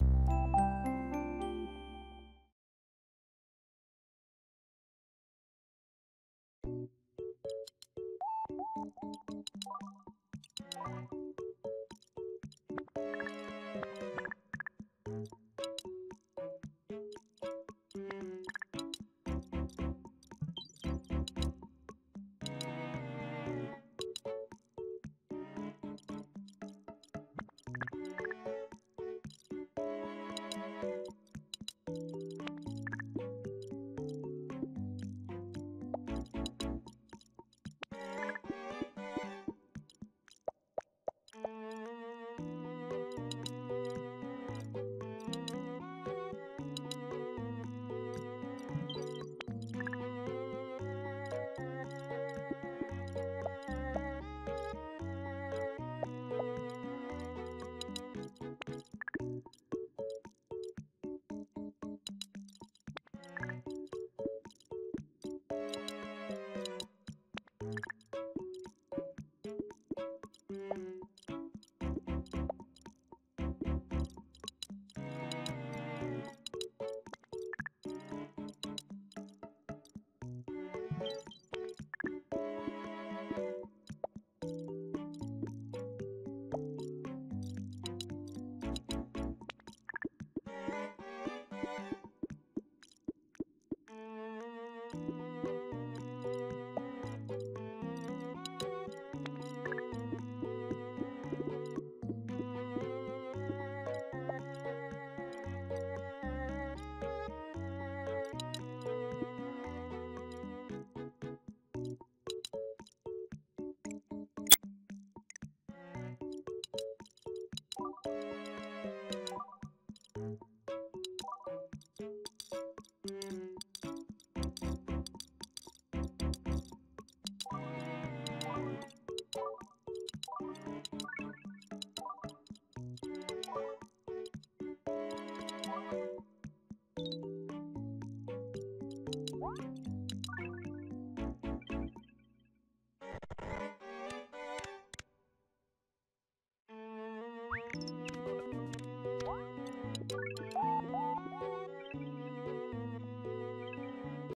you